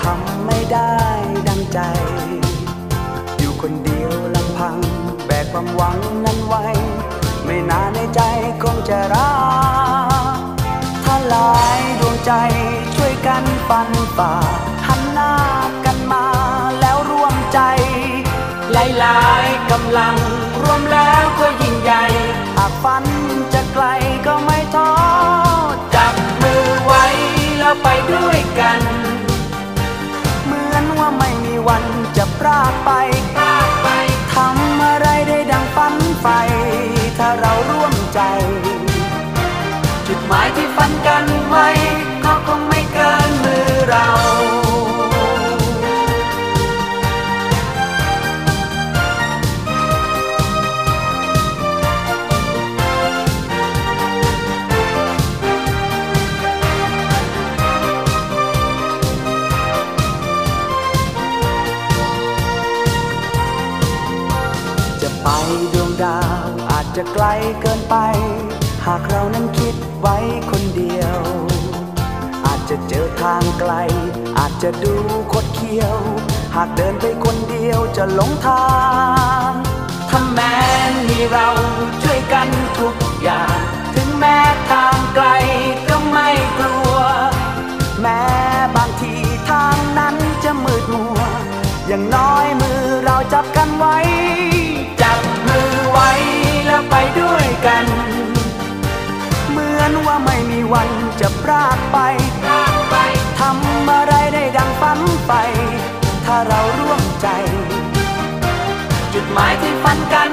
ทำไม่ได้ดังใจ อยู่คนเดียวลำพัง แบกความหวังนั้นไว้ ไม่นานในใจคงจะรักถ้าหลายดวงใจช่วยกันปันป่าหันหน้ากันมาแล้วร่วมใจ หลายๆกำลังรวมแล้วก็ยิ่งใหญ่หากฝันจะไกลก็ไม่ จะพรากไปพรากไปทำอะไรได้ดังฝันไฟ ถ้าเราร่วมใจ จุดหมายที่ฝันกันไว้ก็คงไม่ จะไกลเกินไป หากเรานั้นคิดไว้คนเดียว อาจจะเจอทางไกล อาจจะดูคดเคี้ยว หากเดินไปคนเดียวจะหลงทางถ้าแม้มีเราช่วยกันทุกอย่าง ถึงแม้ทางไกลก็ไม่กลัว แม้บางทีทางนั้นจะมืดมัว อย่างน้อยมือเราจับกันไว้ วันจะพรากไปพรากไป ทำอะไรได้ดังฝันไป ถ้าเราร่วมใจ จุดหมายที่ฝันกัน